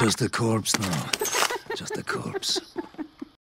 Just the corpse now.